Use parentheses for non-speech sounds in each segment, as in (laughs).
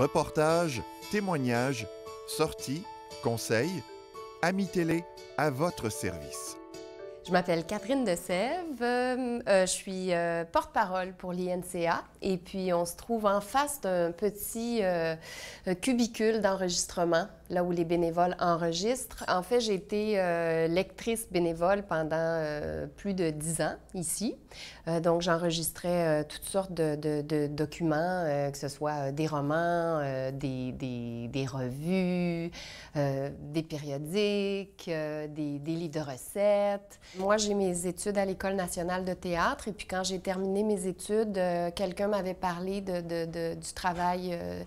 Reportages, témoignages, sorties, conseils, Amis Télé à votre service. Je m'appelle Catherine de Sèvres, euh, euh, je suis euh, porte-parole pour l'INCA et puis on se trouve en face d'un petit cubicule d'enregistrement, là où les bénévoles enregistrent. En fait, j'ai été lectrice bénévole pendant plus de dix ans ici. donc, j'enregistrais toutes sortes de, documents, que ce soit des romans, des, des, revues, des périodiques, des, livres de recettes. Moi, j'ai mes études à l'École nationale de théâtre et puis quand j'ai terminé mes études, euh, quelqu'un m'avait parlé du travail euh,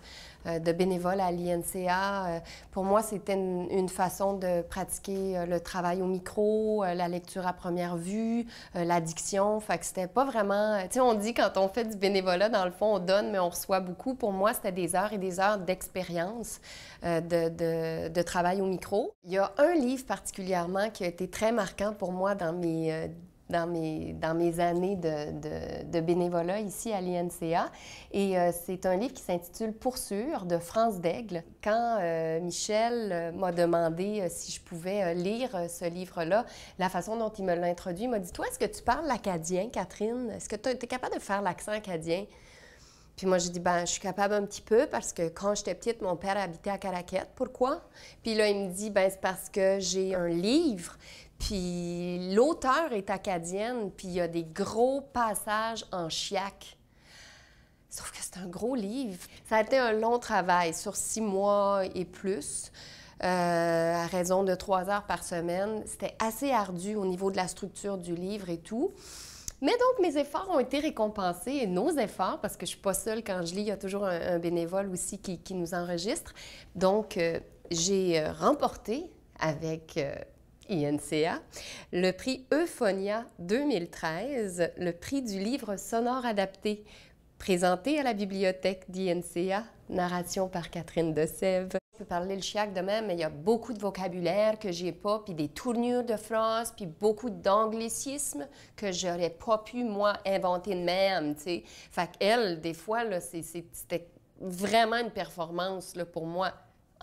euh, de bénévole à l'INCA. Pour moi, c'était une, façon de pratiquer le travail au micro, la lecture à première vue, l'addiction. Fait que c'était pas vraiment... Tu sais, on dit quand on fait du bénévolat, dans le fond, on donne, mais on reçoit beaucoup. Pour moi, c'était des heures et des heures d'expérience de, de travail au micro. Il y a un livre particulièrement qui a été très marquant pour moi dans mes, euh, dans mes, dans mes années de, de, bénévolat ici à l'INCA. Et euh, c'est un livre qui s'intitule Pour sûr de France Daigle. Quand euh, Michel m'a demandé si je pouvais lire ce livre-là, la façon dont il me l'a introduit, il m'a dit Toi, est-ce que tu parles l'acadien, Catherine? Est-ce que tu es capable de faire l'accent acadien puis moi, j'ai dit, ben, je suis capable un petit peu parce que quand j'étais petite, mon père habitait à Caraquette. Pourquoi? Puis là, il me dit, ben, c'est parce que j'ai un livre puis l'auteur est acadienne, puis il y a des gros passages en chiac. Sauf que c'est un gros livre. Ça a été un long travail, sur six mois et plus, euh, à raison de trois heures par semaine. C'était assez ardu au niveau de la structure du livre et tout. Mais donc, mes efforts ont été récompensés, nos efforts, parce que je ne suis pas seule quand je lis, il y a toujours un, bénévole aussi qui, nous enregistre. Donc, euh, j'ai euh, remporté avec INCA, le prix Euphonia 2013, le prix du livre sonore adapté, présenté à la bibliothèque d'INCA, narration par Catherine de Sèvres. Je peux parler le chiac de même, mais il y a beaucoup de vocabulaire que j'ai pas, puis des tournures de phrases, puis beaucoup d'anglicismes que j'aurais pas pu, moi, inventer de même, tu sais. Fait qu'elle, des fois, c'était vraiment une performance là, pour moi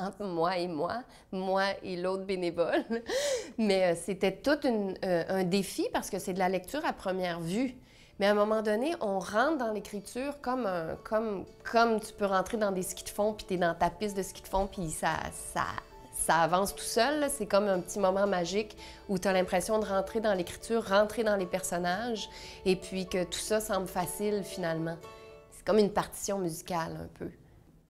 entre moi et moi, moi et l'autre bénévole. (laughs) Mais euh, c'était tout euh, un défi parce que c'est de la lecture à première vue. Mais à un moment donné, on rentre dans l'écriture comme, comme, comme tu peux rentrer dans des skis de fond, puis tu es dans ta piste de ski de fond, puis ça, ça, ça avance tout seul. C'est comme un petit moment magique où tu as l'impression de rentrer dans l'écriture, rentrer dans les personnages, et puis que tout ça semble facile finalement. C'est comme une partition musicale un peu.